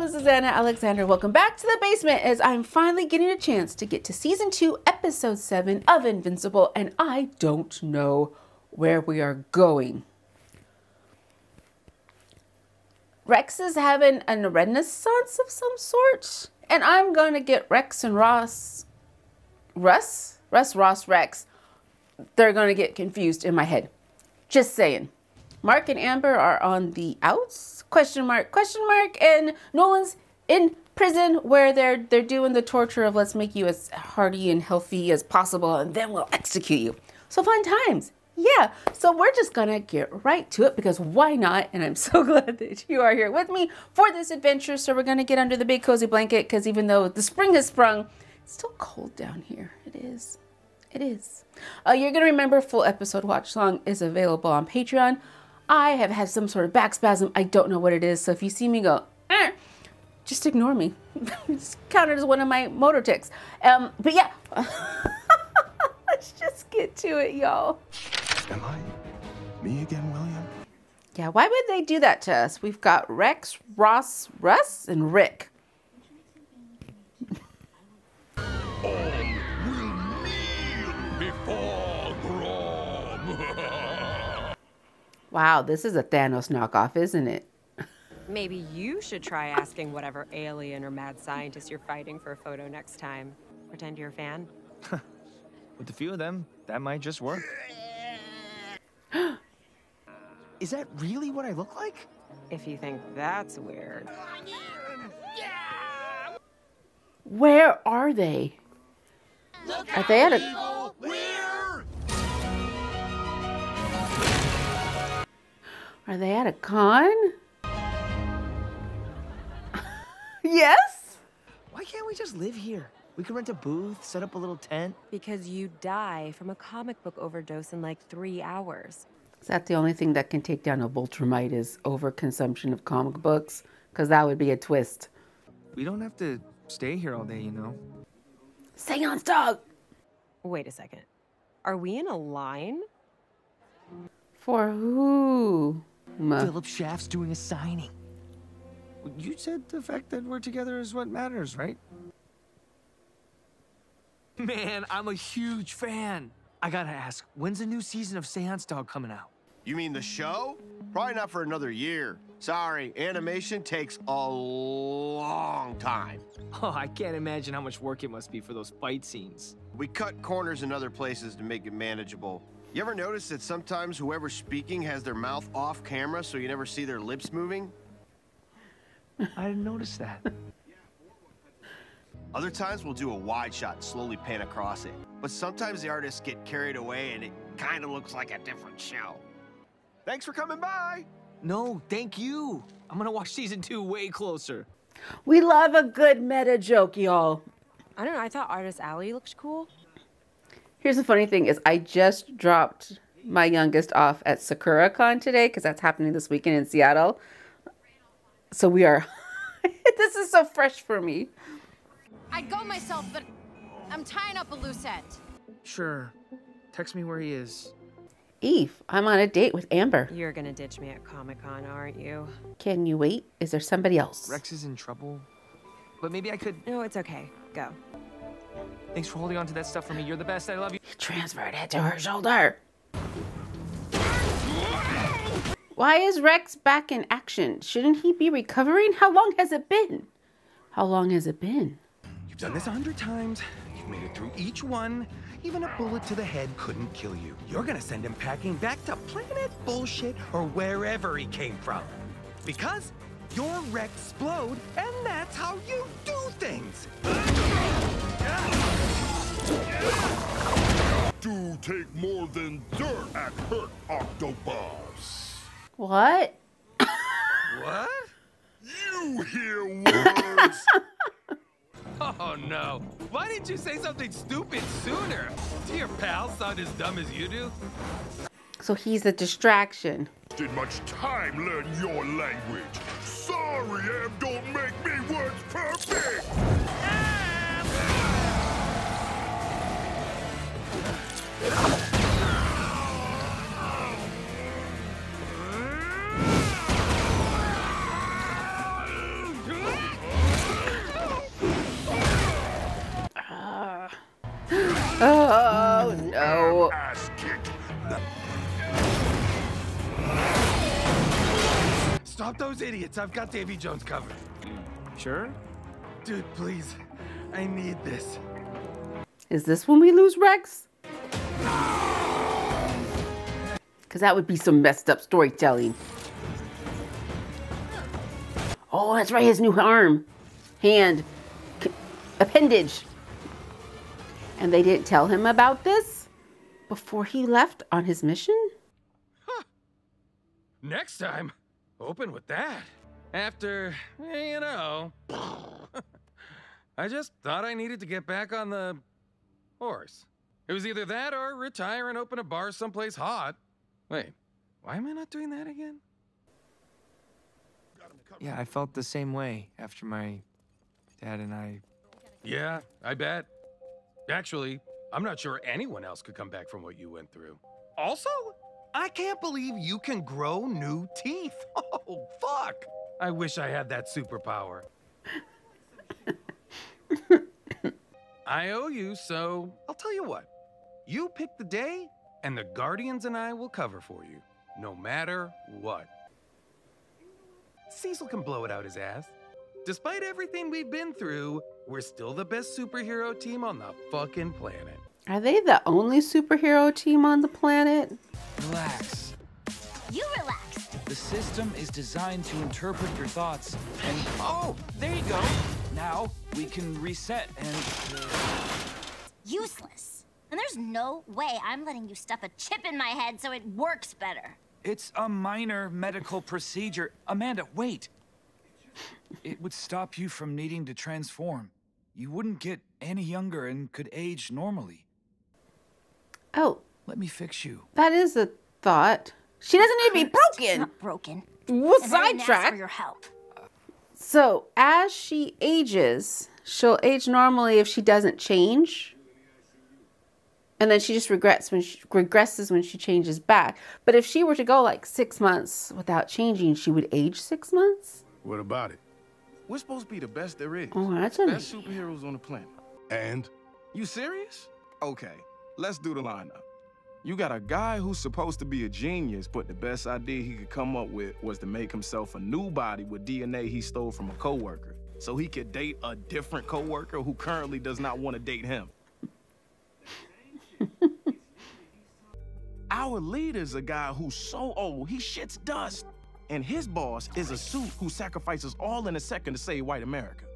this is Anna Alexander. Welcome back to the basement as I'm finally getting a chance to get to season 2, episode 7 of Invincible, and I don't know where we are going. Rex is having a renaissance of some sort, and I'm gonna get Rex and Ross. Russ? Russ, Ross, Rex. They're gonna get confused in my head. Just saying. Mark and Amber are on the outs? Question mark, question mark. And Nolan's in prison where they're they're doing the torture of let's make you as hearty and healthy as possible and then we'll execute you. So fun times. Yeah, so we're just gonna get right to it because why not? And I'm so glad that you are here with me for this adventure. So we're gonna get under the big cozy blanket because even though the spring has sprung, it's still cold down here. It is. It is. Uh, you're gonna remember full episode watch long is available on Patreon. I have had some sort of back spasm. I don't know what it is. So if you see me go, eh, just ignore me. it's counted as one of my motor tics. Um, but yeah, let's just get to it, y'all. Am I me again, William? Yeah, why would they do that to us? We've got Rex, Ross, Russ, and Rick. Wow, this is a Thanos knockoff, isn't it? Maybe you should try asking whatever alien or mad scientist you're fighting for a photo next time. Pretend you're a fan. With a few of them, that might just work. Is that really what I look like? If you think that's weird. Where are they? Are they at a Are they at a con? yes? Why can't we just live here? We could rent a booth, set up a little tent. Because you die from a comic book overdose in like three hours. Is that the only thing that can take down a Viltrumite is overconsumption of comic books? Because that would be a twist. We don't have to stay here all day, you know. Seance dog! Wait a second. Are we in a line? For who? Ma- Philip Schaff's doing a signing. You said the fact that we're together is what matters, right? Man, I'm a huge fan. I gotta ask, when's the new season of Seance Dog coming out? You mean the show? Probably not for another year. Sorry, animation takes a long time. Oh, I can't imagine how much work it must be for those fight scenes. We cut corners in other places to make it manageable. You ever notice that sometimes whoever's speaking has their mouth off camera so you never see their lips moving? I didn't notice that. Other times we'll do a wide shot and slowly pan across it. But sometimes the artists get carried away and it kind of looks like a different show. Thanks for coming by. no, thank you. I'm gonna watch season two way closer. we love a good meta joke, y'all. I don't know. I thought Artist Alley looked cool. Here's the funny thing is I just dropped my youngest off at Sakura Con today because that's happening this weekend in Seattle. So we are this is so fresh for me. I'd go myself, but I'm tying up a loose end. Sure. Text me where he is. Eve, I'm on a date with Amber. You're gonna ditch me at Comic Con, aren't you? Can you wait? Is there somebody else? Rex is in trouble. But maybe I could. No, it's okay. Go. Thanks for holding on to that stuff for me. You're the best. I love you. Transferred it to her shoulder. Why is Rex back in action? Shouldn't he be recovering? How long has it been? How long has it been? You've done this a hundred times. You've made it through each one. Even a bullet to the head couldn't kill you. You're gonna send him packing back to planet bullshit or wherever he came from. Because you're Rex Splode, and that's how you do things. Do take more than dirt at Hurt Octobus. What? What? You hear words? Oh no. Why didn't you say something stupid sooner? Do your pals sound as dumb as you do? So he's a distraction. Did much time learn your language. Sorry, Am don't make me words perfect. Oh no. Stop those idiots. I've got Davy Jones covered. Sure? Dude, please. I need this. Is this when we lose Rex? Because that would be some messed up storytelling. Oh, that's right, his new arm, hand, appendage. And they didn't tell him about this before he left on his mission? Next time, open with that. After, eh, you know. I just thought I needed to get back on the horse. It was either that or retire and open a bar someplace hot. Wait, why am I not doing that again? Yeah, I felt the same way after my dad and I. Yeah, I bet. Actually, I'm not sure anyone else could come back from what you went through. Also, I can't believe you can grow new teeth. Oh, fuck. I wish I had that superpower. I owe you, so I'll tell you what. You pick the day, and the Guardians and I will cover for you, no matter what. Cecil can blow it out his ass. Despite everything we've been through, we're still the best superhero team on the fucking planet. Are they the only superhero team on the planet? Relax. You relax. The system is designed to interpret your thoughts. And oh, there you go. Now we can reset and. Useless. And there's no way I'm letting you stuff a chip in my head so it works better. It's a minor medical procedure. Amanda, wait. It would stop you from needing to transform. You wouldn't get any younger and could age normally. Oh, Let me fix you. that is a thought. She doesn't need to be broken. Not broken. We'll And I didn't ask for sidetrack. your help. So, as she ages, she'll age normally if she doesn't change. And then she just regrets when she regresses when she changes back. But if she were to go like six months without changing, she would age six months? What about it? We're supposed to be the best there is. Oh, that's a Best superheroes on the planet. And You serious? Okay, let's do the lineup. You got a guy who's supposed to be a genius, but the best idea he could come up with was to make himself a new body with DNA he stole from a coworker, so he could date a different coworker who currently does not want to date him. Our leader's a guy who's so old he shits dust, and his boss is a suit who sacrifices all in a second to save white America.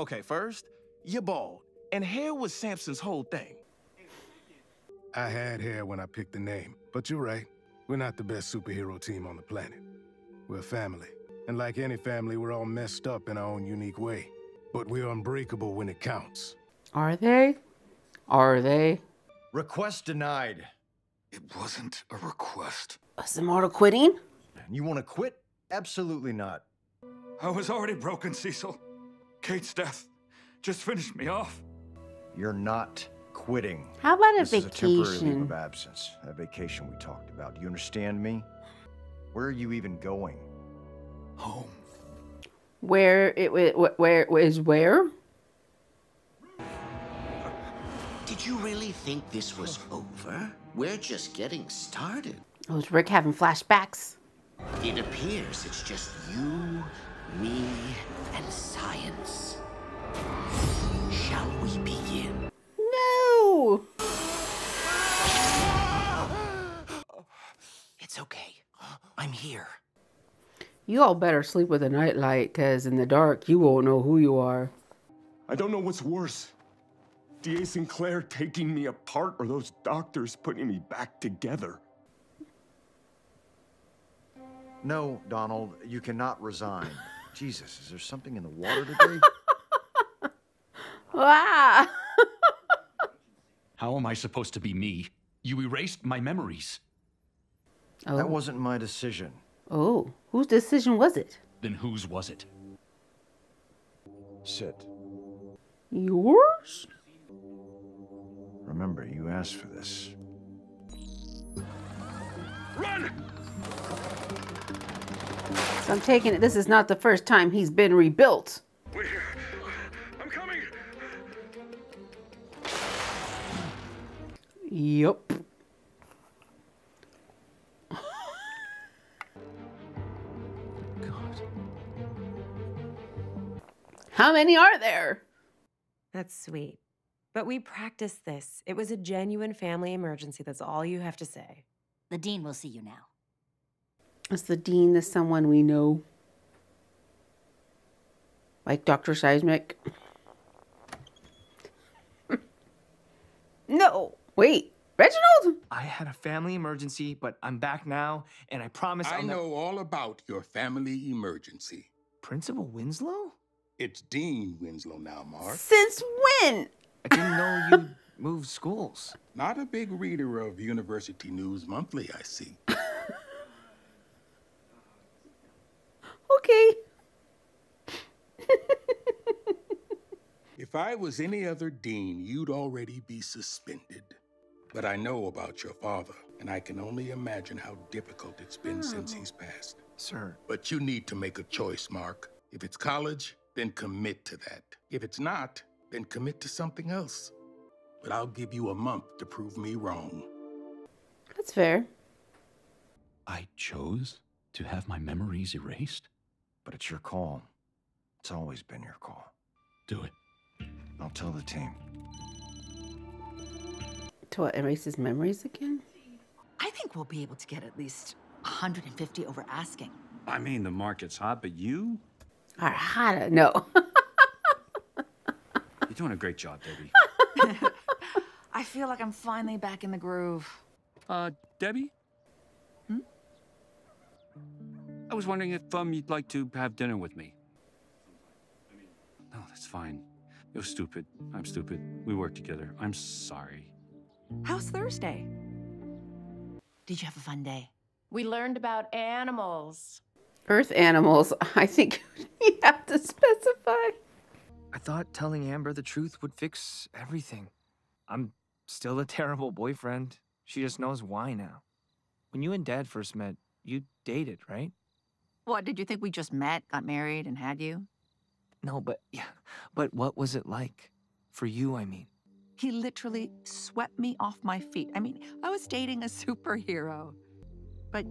Okay, first, you're bald. And hair was Samson's whole thing. I had hair when I picked the name. But you're right. We're not the best superhero team on the planet. We're a family. And like any family, we're all messed up in our own unique way. But we're unbreakable when it counts. Are they? Are they? Request denied. It wasn't a request. Was Immortal quitting? You want to quit? Absolutely not. I was already broken, Cecil. Kate's death just finished me off. You're not quitting. How about a this is a temporary leave of absence. That vacation we talked about. Do you understand me? Where are you even going? Home. Where it wa- where is where? Did you really think this was over? We're just getting started. Oh, is Rick having flashbacks? It appears it's just you, me, and science. Shall we begin? No. It's okay. I'm here. You all better sleep with a nightlight, cause in the dark you won't know who you are. I don't know what's worse. D.A. Sinclair taking me apart or those doctors putting me back together. No, Donald, you cannot resign. Jesus, is there something in the water today? Wow. How am I supposed to be me? You erased my memories. That wasn't my decision. Oh, whose decision was it? Then whose was it? Sit. Yours? Remember, you asked for this. Run! So I'm taking it this is not the first time he's been rebuilt. Wait, I'm coming. Yup. How many are there? That's sweet. But we practiced this. It was a genuine family emergency. That's all you have to say. The dean will see you now. Is the dean the someone we know? Like Dr. Seismic? no. Wait. Reginald? I had a family emergency, but I'm back now, and I promise I I'll know all about your family emergency. Principal Winslow? It's Dean Winslow now, Mark. Since when? I didn't know you moved schools. Not a big reader of University News Monthly, I see. Okay. If I was any other dean, you'd already be suspended. But I know about your father, and I can only imagine how difficult it's been since oh. he's passed. Sir. But you need to make a choice, Mark. If it's college, then commit to that. If it's not, then commit to something else. But I'll give you a month to prove me wrong. That's fair. I chose to have my memories erased? But it's your call. It's always been your call. Do it. I'll tell the team. To what, erase his memories again? I think we'll be able to get at least 150 over asking. I mean, the market's hot, but you, Are hotter. No. you're doing a great job, Debbie. I feel like I'm finally back in the groove. Uh, Debbie? Hmm? I was wondering if um you'd like to have dinner with me. No, that's fine. It was stupid. I'm stupid. We work together. I'm sorry. How's Thursday? Did you have a fun day? We learned about animals. Earth animals. I think you have to specify. I thought telling Amber the truth would fix everything. I'm still a terrible boyfriend. She just knows why now. When you and Dad first met, you dated, right? What, did you think we just met, got married, and had you? No, but yeah. But what was it like? For you, I mean. He literally swept me off my feet. I mean, I was dating a superhero. But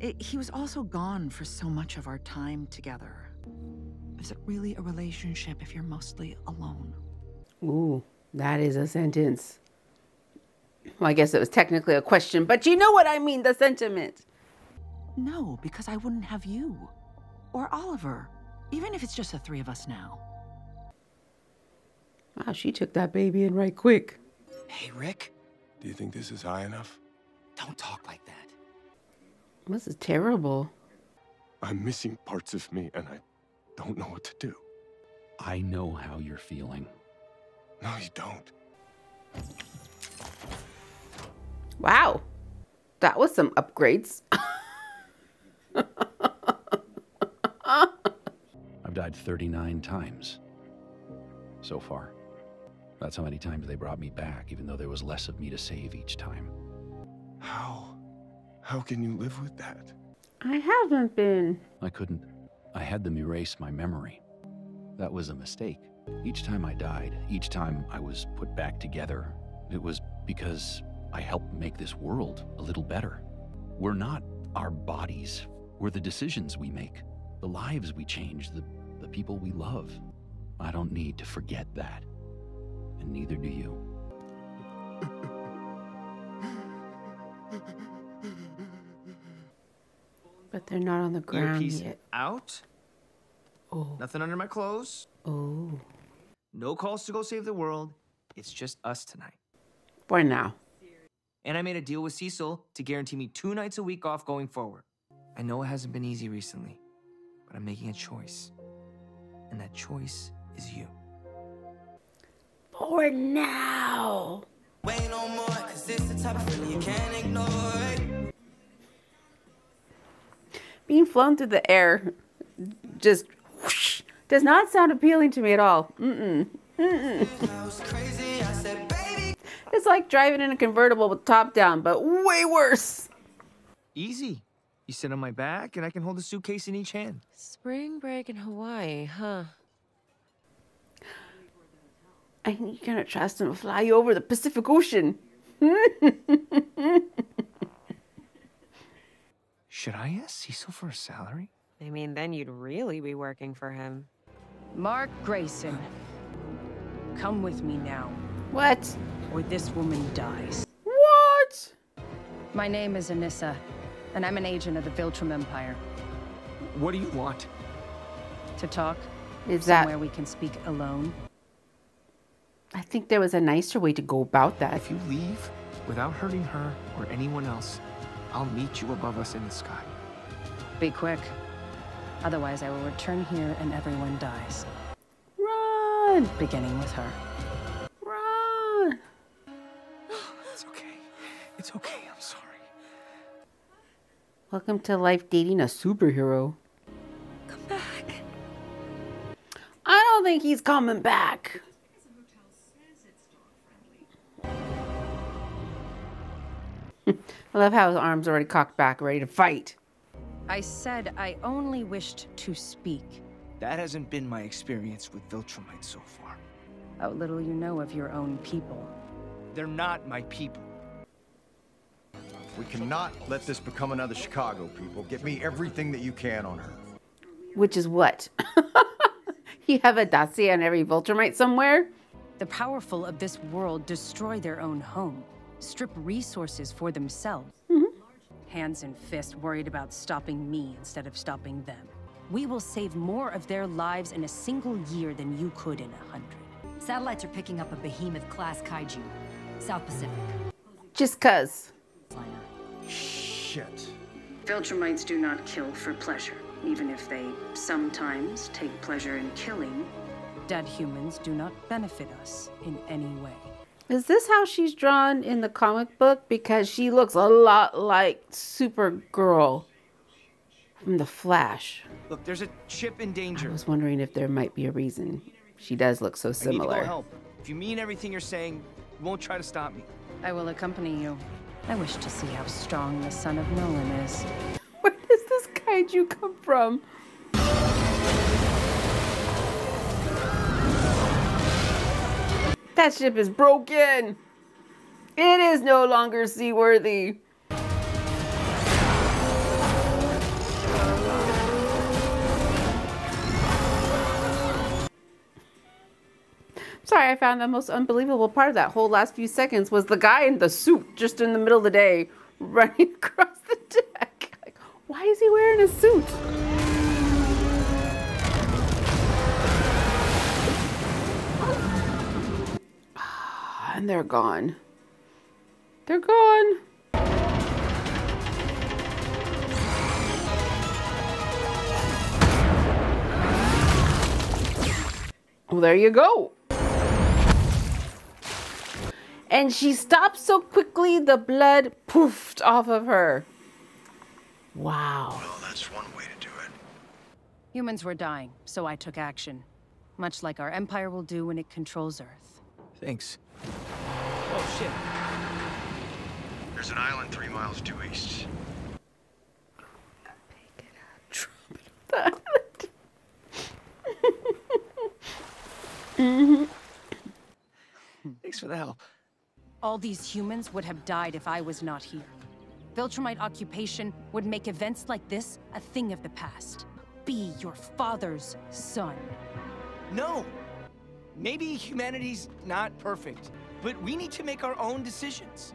it, he was also gone for so much of our time together. Is it really a relationship if you're mostly alone? Ooh, that is a sentence. Well, I guess it was technically a question, but you know what I mean, the sentiment. No, because I wouldn't have you. Or Oliver. Even if it's just the three of us now. Wow, she took that baby in right quick. Hey, Rick. Do you think this is high enough? Don't talk like that. This is terrible. I'm missing parts of me, and I don't know what to do. I know how you're feeling. No, you don't. Wow. That was some upgrades. I've died 39 times so far. That's how many times they brought me back, even though there was less of me to save each time. How? How can you live with that? I haven't been. I couldn't. I had them erase my memory. That was a mistake. Each time I died, each time I was put back together, it was because I helped make this world a little better. We're not our bodies, we're the decisions we make, the lives we change, the, the people we love. I don't need to forget that. And neither do you. they're not on the ground Earpiece yet. out. Oh. Nothing under my clothes. Oh. No calls to go save the world. It's just us tonight. For now. And I made a deal with Cecil to guarantee me two nights a week off going forward. I know it hasn't been easy recently, but I'm making a choice. And that choice is you. For now. Wait no more, cause this the type of feeling you can't ignore it. Being flown through the air just whoosh, does not sound appealing to me at all. Mm-mm. Mm-mm. I was crazy, I said, baby. It's like driving in a convertible with top down, but way worse. Easy. You sit on my back, and I can hold a suitcase in each hand. Spring break in Hawaii, huh? And you're gonna trust him to fly you over the Pacific Ocean. Should I ask Cecil for a salary? I mean, then you'd really be working for him. Mark Grayson. Come with me now. What? Or this woman dies. What? My name is Anissa, and I'm an agent of the Viltrum Empire. What do you want? To talk? Is that- somewhere we can speak alone? I think there was a nicer way to go about that. If you leave without hurting her or anyone else, I'll meet you above us in the sky. Be quick. Otherwise, I will return here and everyone dies. Run! Beginning with her. Run! It's okay. It's okay. I'm sorry. Welcome to life dating a superhero. Come back. I don't think he's coming back. I love how his arms are already cocked back, ready to fight. I said I only wished to speak. That hasn't been my experience with Viltrumites so far. How little you know of your own people. They're not my people. We cannot let this become another Chicago, people. Get me everything that you can on her. Which is what? you have a dossier on every Viltrumite somewhere? The powerful of this world destroy their own home, strip resources for themselves. Mm-hmm. Hands and fists worried about stopping me instead of stopping them. We will save more of their lives in a single year than you could in a hundred. Satellites are picking up a behemoth-class kaiju. South Pacific. Just cuz. Shit. Viltrumites do not kill for pleasure, even if they sometimes take pleasure in killing. Dead humans do not benefit us in any way. Is this how she's drawn in the comic book? Because she looks a lot like Supergirl from The Flash. Look, there's a ship in danger. I was wondering if there might be a reason. She does look so I need to go similar. help. If you mean everything you're saying, you won't try to stop me. I will accompany you. I wish to see how strong the son of Nolan is. Where does this kaiju come from? That ship is broken. It is no longer seaworthy. Sorry, I found the most unbelievable part of that whole last few seconds was the guy in the suit just in the middle of the day running across the deck. Like, why is he wearing a suit? And they're gone. They're gone. Well, there you go. And she stopped so quickly, the blood poofed off of her. Wow. Well, that's one way to do it. Humans were dying, so I took action. Much like our empire will do when it controls Earth. Thanks. Oh, shit. There's an island three miles due east. Thanks for the help. All these humans would have died if I was not here. Viltrumite occupation would make events like this a thing of the past. Be your father's son. No! Maybe humanity's not perfect, but we need to make our own decisions.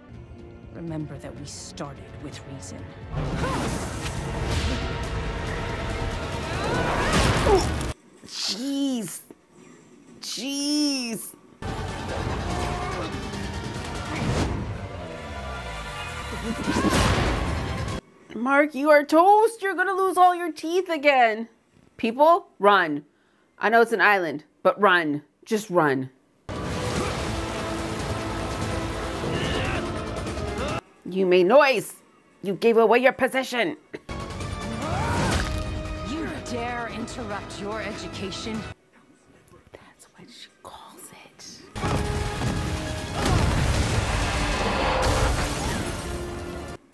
Remember that we started with reason. Jeez. Jeez. Mark, you are toast. You're gonna lose all your teeth again. People, run. I know it's an island, but run. Just run. You made noise. You gave away your position. You dare interrupt your education? That's what she calls it.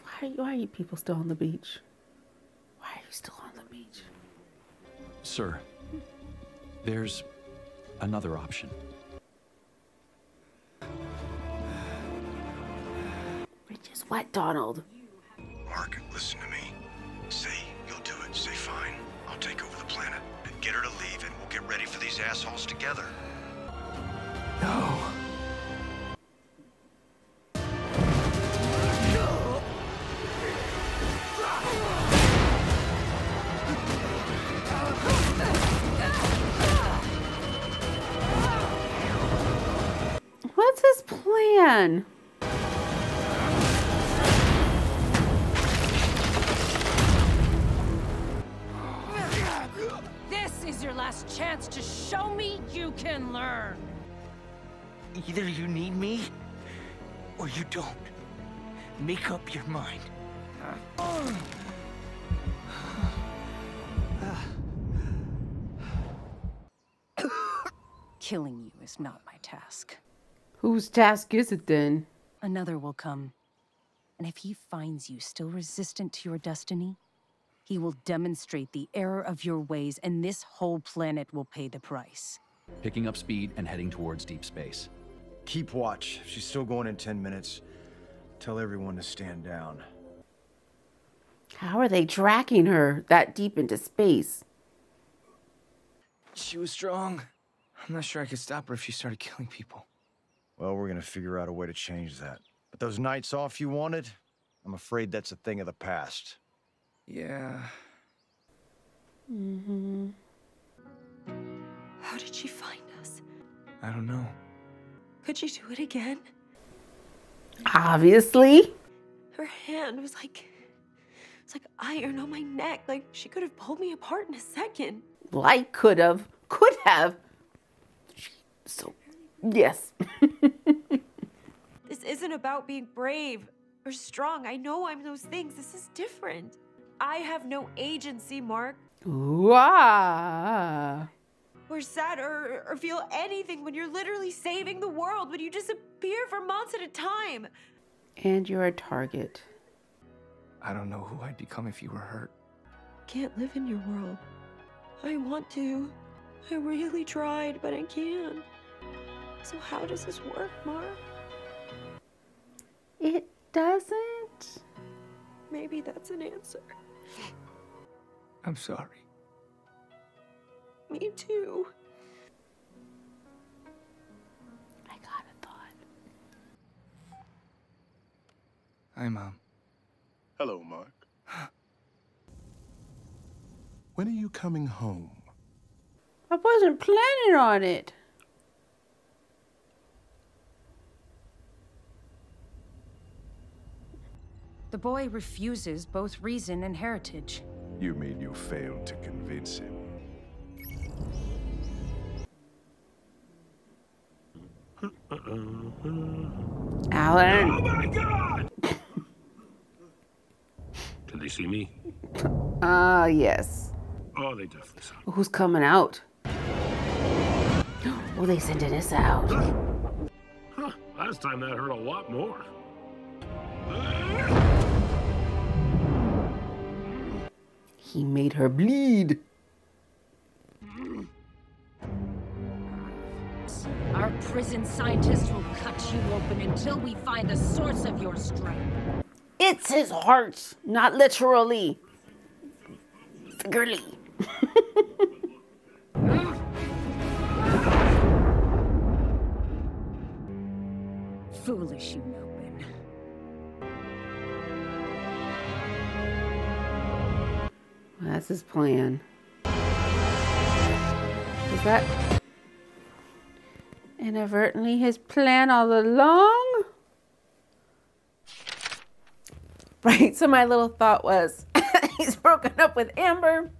Why are, you, why are you people still on the beach? Why are you still on the beach? Sir, there's another option. Which is what, Donald? Mark, listen to me. Say you'll do it. Say fine. I'll take over the planet. And get her to leave and we'll get ready for these assholes together. Plan? This is your last chance to show me you can learn. Either you need me, or you don't. Make up your mind. Killing you is not my task. Whose task is it then? Another will come. And if he finds you still resistant to your destiny, he will demonstrate the error of your ways, and this whole planet will pay the price. Picking up speed and heading towards deep space. Keep watch. She's still going in 10 minutes. Tell everyone to stand down. How are they tracking her that deep into space? She was strong. I'm not sure I could stop her if she started killing people. Well, we're gonna figure out a way to change that. But those nights off you wanted, I'm afraid that's a thing of the past. Yeah. Mm-hmm. How did she find us? I don't know. Could she do it again? Obviously. Her hand was like. It's like iron on my neck. Like she could have pulled me apart in a second. Like could have. Could have. She's So, yes. This isn't about being brave or strong. I know I'm those things. This is different. I have no agency, Mark. Wow. Or sad or, or feel anything when you're literally saving the world, when you disappear for months at a time. And you're a target. I don't know who I'd become if you were hurt. Can't live in your world. I want to. I really tried, but I can't. So how does this work, Mark? It doesn't. Maybe that's an answer. I'm sorry. Me too. I got a thought. Hi, Mom. Hello, Mark. when are you coming home? I wasn't planning on it. The boy refuses both reason and heritage. You mean you failed to convince him? Allen. Oh my god! Did they see me? Ah, yes. Oh, they definitely saw. me. Who's coming out? Oh, they sending us out. Huh, last time that hurt a lot more. He made her bleed. Our prison scientists will cut you open until we find the source of your strength. It's his heart, not literally. Figuratively. Foolish, you know, That's his plan. Is that inadvertently his plan all along? Right, so my little thought was he's broken up with Amber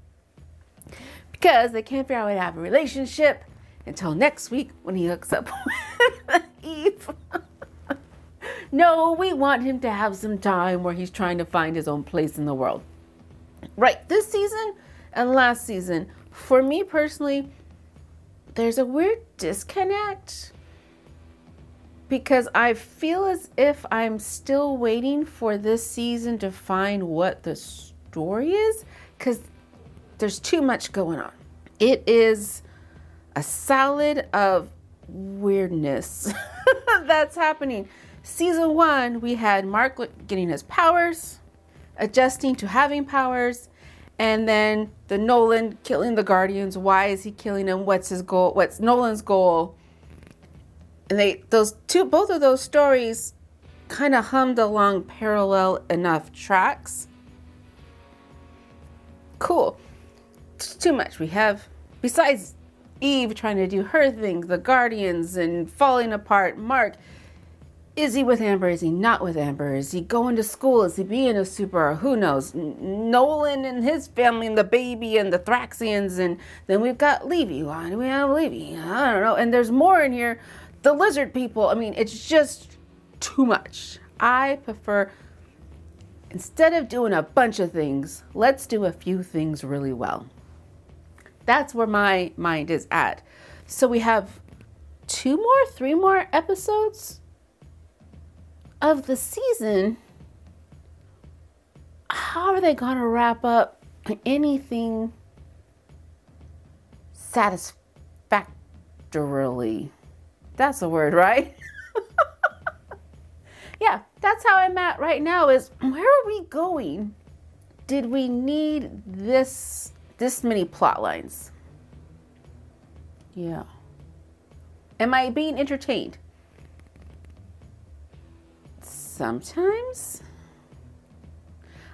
because they can't figure out how to have a relationship until next week when he hooks up with Eve. no, we want him to have some time where he's trying to find his own place in the world. Right, this season and last season, for me personally, there's a weird disconnect because I feel as if I'm still waiting for this season to find what the story is because there's too much going on. It is a salad of weirdness that's happening. Season one, we had Mark getting his powers, adjusting to having powers, and then the Nolan killing the Guardians. Why is he killing them? What's his goal? What's Nolan's goal? And they those two both of those stories kind of hummed along parallel enough tracks. Cool. It's too much. We have besides Eve trying to do her thing, the Guardians and falling apart, Mark is he with Amber? Is he not with Amber? Is he going to school? Is he being a super? Who knows? Nolan and his family and the baby and the Thraxians. And then we've got Levy. Why do we have Levy? I don't know. And there's more in here. The lizard people. I mean, it's just too much. I prefer, instead of doing a bunch of things, let's do a few things really well. That's where my mind is at. So we have two more, three more episodes of the season, how are they going to wrap up anything satisfactorily? That's a word, right? yeah, that's how I'm at right now is where are we going? Did we need this this many plot lines? Yeah. Am I being entertained? Sometimes.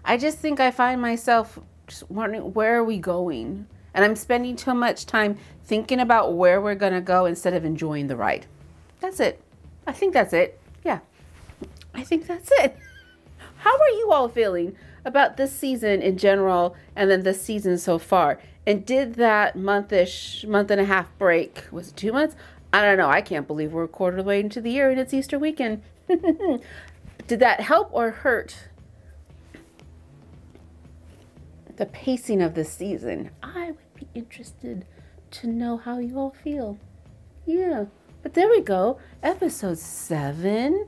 I just think I find myself just wondering where are we going? And I'm spending too much time thinking about where we're going to go instead of enjoying the ride. That's it. I think that's it. Yeah. I think that's it. How are you all feeling about this season in general and then this season so far? And did that monthish, month and a half break, was it two months? I don't know. I can't believe we're a quarter way into the year and it's Easter weekend. Did that help or hurt the pacing of the season? I would be interested to know how you all feel. Yeah. But there we go. Episode seven.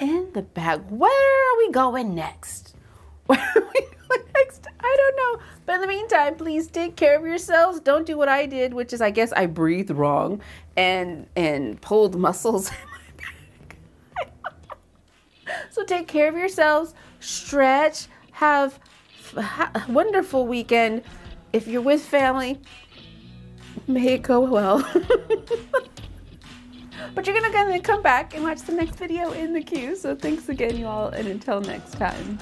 In the bag. Where are we going next? Where are we going next? I don't know. But in the meantime, please take care of yourselves. Don't do what I did, which is I guess I breathed wrong and and pulled muscles so take care of yourselves, stretch, have a wonderful weekend. If you're with family, may it go well. but you're gonna, come back and watch the next video in the queue. So thanks again, you all, and until next time.